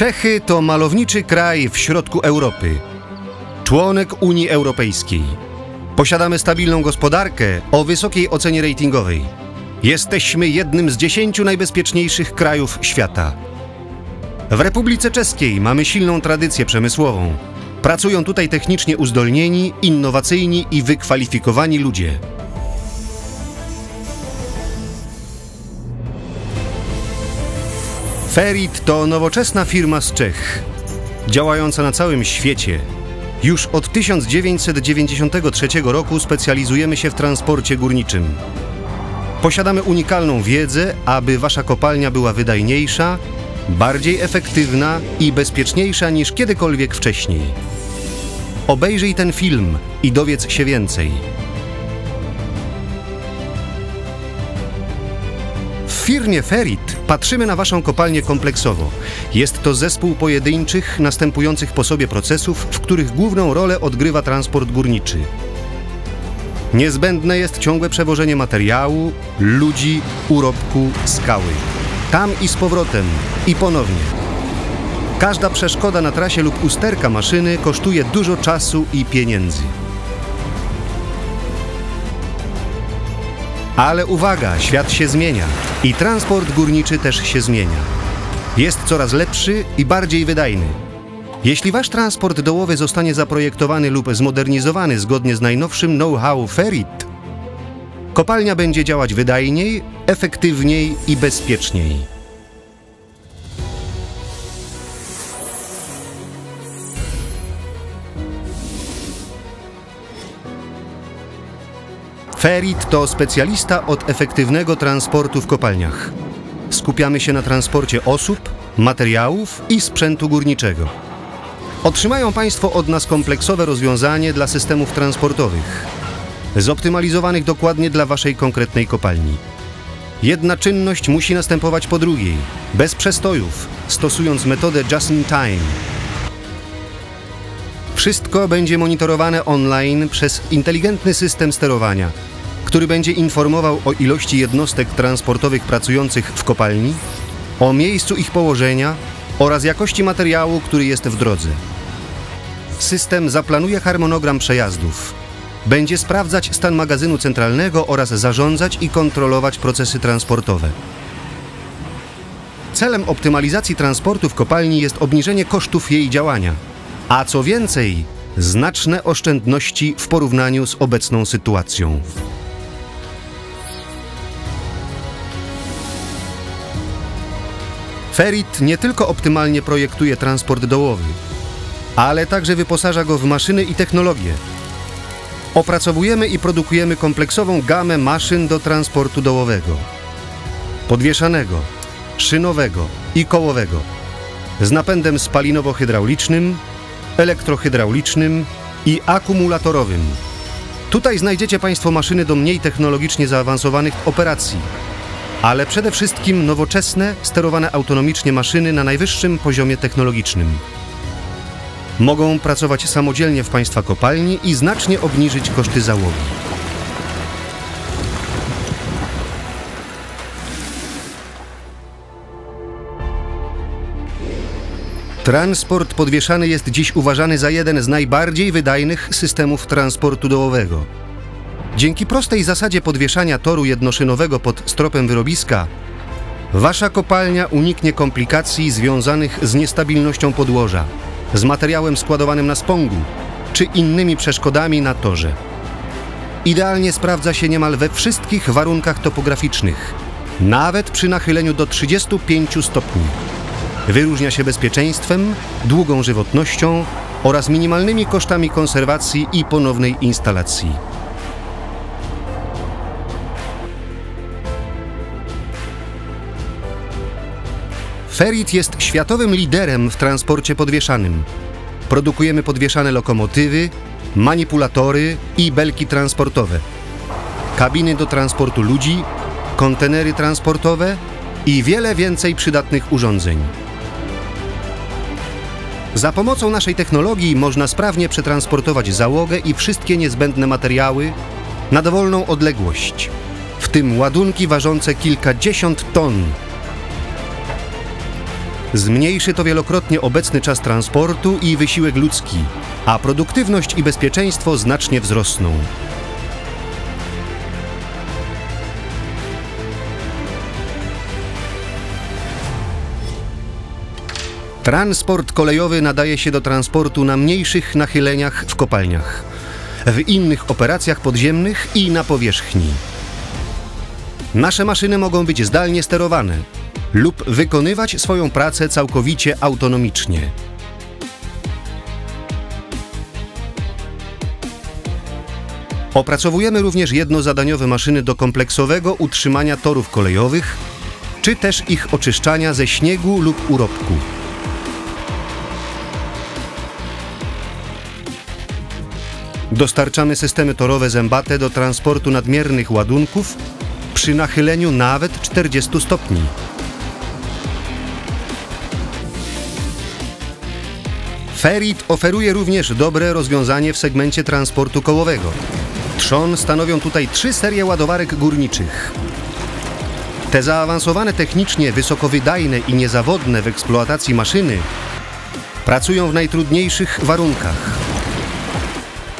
Czechy to malowniczy kraj w środku Europy, członek Unii Europejskiej. Posiadamy stabilną gospodarkę o wysokiej ocenie ratingowej. Jesteśmy jednym z dziesięciu najbezpieczniejszych krajów świata. W Republice Czeskiej mamy silną tradycję przemysłową. Pracują tutaj technicznie uzdolnieni, innowacyjni i wykwalifikowani ludzie. Ferit to nowoczesna firma z Czech, działająca na całym świecie. Już od 1993 roku specjalizujemy się w transporcie górniczym. Posiadamy unikalną wiedzę, aby wasza kopalnia była wydajniejsza, bardziej efektywna i bezpieczniejsza niż kiedykolwiek wcześniej. Obejrzyj ten film i dowiedz się więcej. Firmie Ferit patrzymy na Waszą kopalnię kompleksowo. Jest to zespół pojedynczych, następujących po sobie procesów, w których główną rolę odgrywa transport górniczy. Niezbędne jest ciągłe przewożenie materiału, ludzi, urobku, skały. Tam i z powrotem, i ponownie. Każda przeszkoda na trasie lub usterka maszyny kosztuje dużo czasu i pieniędzy. Ale uwaga, świat się zmienia i transport górniczy też się zmienia. Jest coraz lepszy i bardziej wydajny. Jeśli wasz transport dołowy zostanie zaprojektowany lub zmodernizowany zgodnie z najnowszym know-how Ferit, kopalnia będzie działać wydajniej, efektywniej i bezpieczniej. Ferit to specjalista od efektywnego transportu w kopalniach. Skupiamy się na transporcie osób, materiałów i sprzętu górniczego. Otrzymają Państwo od nas kompleksowe rozwiązanie dla systemów transportowych, zoptymalizowanych dokładnie dla Waszej konkretnej kopalni. Jedna czynność musi następować po drugiej, bez przestojów, stosując metodę just in time. Wszystko będzie monitorowane online przez inteligentny system sterowania, który będzie informował o ilości jednostek transportowych pracujących w kopalni, o miejscu ich położenia oraz jakości materiału, który jest w drodze. System zaplanuje harmonogram przejazdów. Będzie sprawdzać stan magazynu centralnego oraz zarządzać i kontrolować procesy transportowe. Celem optymalizacji transportu w kopalni jest obniżenie kosztów jej działania, a co więcej, znaczne oszczędności w porównaniu z obecną sytuacją. Ferit nie tylko optymalnie projektuje transport dołowy, ale także wyposaża go w maszyny i technologie. Opracowujemy i produkujemy kompleksową gamę maszyn do transportu dołowego, podwieszanego, szynowego i kołowego, z napędem spalinowo-hydraulicznym, elektrohydraulicznym i akumulatorowym. Tutaj znajdziecie Państwo maszyny do mniej technologicznie zaawansowanych operacji, ale przede wszystkim nowoczesne, sterowane autonomicznie maszyny na najwyższym poziomie technologicznym. Mogą pracować samodzielnie w Państwa kopalni i znacznie obniżyć koszty załogi. Transport podwieszany jest dziś uważany za jeden z najbardziej wydajnych systemów transportu dołowego. Dzięki prostej zasadzie podwieszania toru jednoszynowego pod stropem wyrobiska, wasza kopalnia uniknie komplikacji związanych z niestabilnością podłoża, z materiałem składowanym na spongu czy innymi przeszkodami na torze. Idealnie sprawdza się niemal we wszystkich warunkach topograficznych, nawet przy nachyleniu do 35 stopni. Wyróżnia się bezpieczeństwem, długą żywotnością oraz minimalnymi kosztami konserwacji i ponownej instalacji. Ferit jest światowym liderem w transporcie podwieszanym. Produkujemy podwieszane lokomotywy, manipulatory i belki transportowe, kabiny do transportu ludzi, kontenery transportowe i wiele więcej przydatnych urządzeń. Za pomocą naszej technologii można sprawnie przetransportować załogę i wszystkie niezbędne materiały na dowolną odległość, w tym ładunki ważące kilkadziesiąt ton Zmniejszy to wielokrotnie obecny czas transportu i wysiłek ludzki, a produktywność i bezpieczeństwo znacznie wzrosną. Transport kolejowy nadaje się do transportu na mniejszych nachyleniach w kopalniach, w innych operacjach podziemnych i na powierzchni. Nasze maszyny mogą być zdalnie sterowane lub wykonywać swoją pracę całkowicie autonomicznie. Opracowujemy również jednozadaniowe maszyny do kompleksowego utrzymania torów kolejowych, czy też ich oczyszczania ze śniegu lub urobku. Dostarczamy systemy torowe zębate do transportu nadmiernych ładunków przy nachyleniu nawet 40 stopni. Ferit oferuje również dobre rozwiązanie w segmencie transportu kołowego. Trzon stanowią tutaj trzy serie ładowarek górniczych. Te zaawansowane technicznie, wysokowydajne i niezawodne w eksploatacji maszyny pracują w najtrudniejszych warunkach.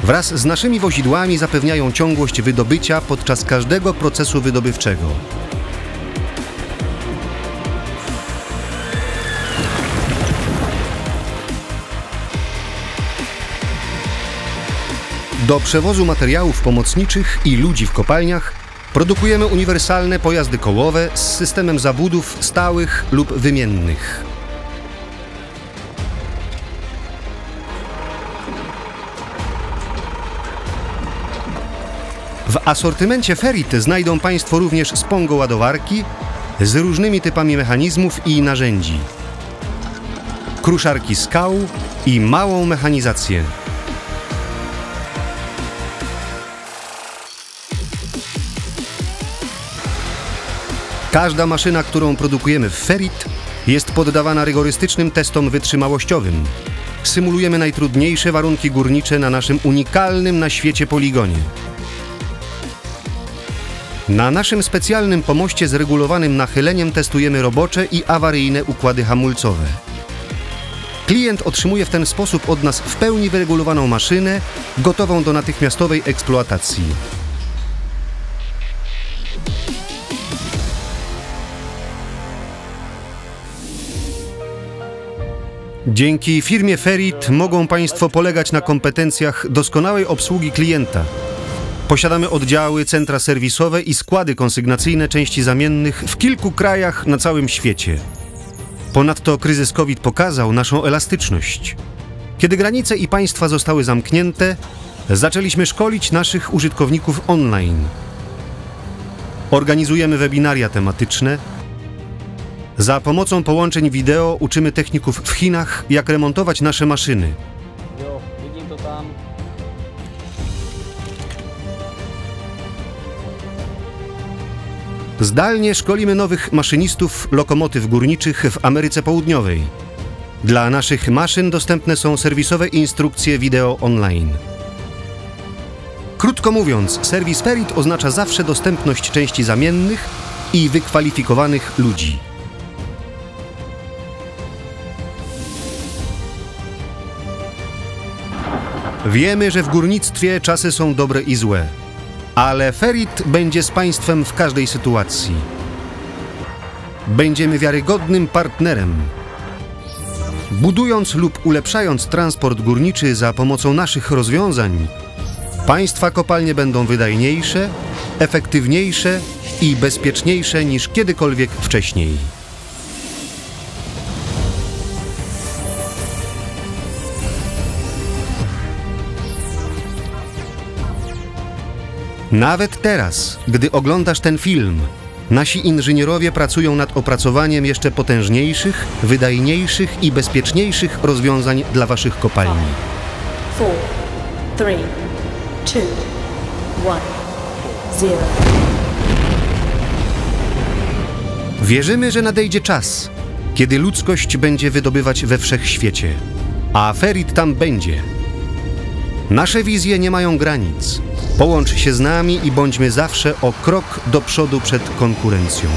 Wraz z naszymi wozidłami zapewniają ciągłość wydobycia podczas każdego procesu wydobywczego. Do przewozu materiałów pomocniczych i ludzi w kopalniach produkujemy uniwersalne pojazdy kołowe z systemem zabudów stałych lub wymiennych. W asortymencie Ferit znajdą Państwo również spongo ładowarki z różnymi typami mechanizmów i narzędzi, kruszarki skał i małą mechanizację. Każda maszyna, którą produkujemy w Ferit, jest poddawana rygorystycznym testom wytrzymałościowym. Symulujemy najtrudniejsze warunki górnicze na naszym unikalnym na świecie poligonie. Na naszym specjalnym pomoście z regulowanym nachyleniem testujemy robocze i awaryjne układy hamulcowe. Klient otrzymuje w ten sposób od nas w pełni wyregulowaną maszynę, gotową do natychmiastowej eksploatacji. Dzięki firmie Ferit mogą Państwo polegać na kompetencjach doskonałej obsługi klienta. Posiadamy oddziały, centra serwisowe i składy konsygnacyjne części zamiennych w kilku krajach na całym świecie. Ponadto kryzys COVID pokazał naszą elastyczność. Kiedy granice i państwa zostały zamknięte, zaczęliśmy szkolić naszych użytkowników online. Organizujemy webinaria tematyczne, za pomocą połączeń wideo uczymy techników w Chinach, jak remontować nasze maszyny. Zdalnie szkolimy nowych maszynistów lokomotyw górniczych w Ameryce Południowej. Dla naszych maszyn dostępne są serwisowe instrukcje wideo online. Krótko mówiąc, serwis Ferit oznacza zawsze dostępność części zamiennych i wykwalifikowanych ludzi. Wiemy, że w górnictwie czasy są dobre i złe, ale Ferit będzie z państwem w każdej sytuacji. Będziemy wiarygodnym partnerem. Budując lub ulepszając transport górniczy za pomocą naszych rozwiązań, państwa kopalnie będą wydajniejsze, efektywniejsze i bezpieczniejsze niż kiedykolwiek wcześniej. Nawet teraz, gdy oglądasz ten film, nasi inżynierowie pracują nad opracowaniem jeszcze potężniejszych, wydajniejszych i bezpieczniejszych rozwiązań dla waszych kopalni. four, three, two, one, zero. Wierzymy, że nadejdzie czas, kiedy ludzkość będzie wydobywać we wszechświecie, a Ferit tam będzie. Nasze wizje nie mają granic. Połącz się z nami i bądźmy zawsze o krok do przodu przed konkurencją.